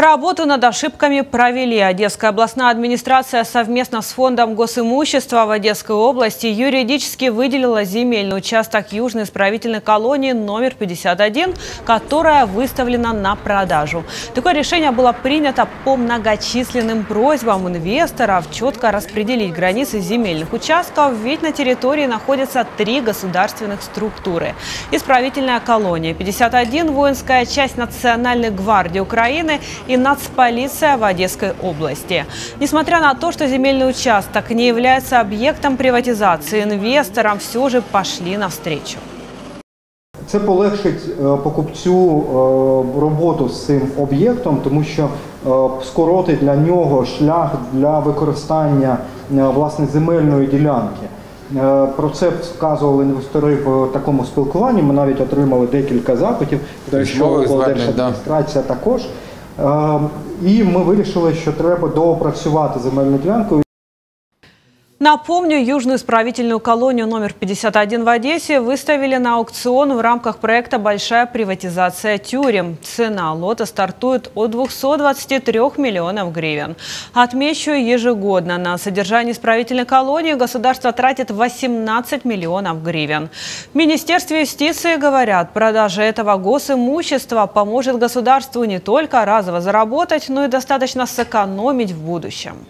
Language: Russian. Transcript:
Работу над ошибками провели. Одесская областная администрация совместно с Фондом госимущества в Одесской области юридически выделила земельный участок Южной исправительной колонии номер 51, которая выставлена на продажу. Такое решение было принято по многочисленным просьбам инвесторов четко распределить границы земельных участков, ведь на территории находятся три государственных структуры. Исправительная колония 51, воинская часть Национальной гвардии Украины – и нацполиция в Одесской области. Несмотря на то, что земельный участок не является объектом приватизации, инвесторам все же пошли навстречу. Це полегшить е, покупцю е, роботу з цим об'єктом, тому що е, скоротить для нього шлях для використання власне земельної ділянки. Про це вказували інвестори в такому спілкуванні. Ми навіть отримали декілька запитів, що Письмових звернень, адміністрація також. Е, І ми вирішили, що треба доопрацювати земельну ділянку. Напомню, Южную исправительную колонию номер 51 в Одессе выставили на аукцион в рамках проекта «Большая приватизация тюрем». Цена лота стартует от 223 миллионов гривен. Отмечу, ежегодно на содержание исправительной колонии государство тратит 18 миллионов гривен. В Министерстве юстиции говорят, продажа этого госимущества поможет государству не только разово заработать, но и достаточно сэкономить в будущем.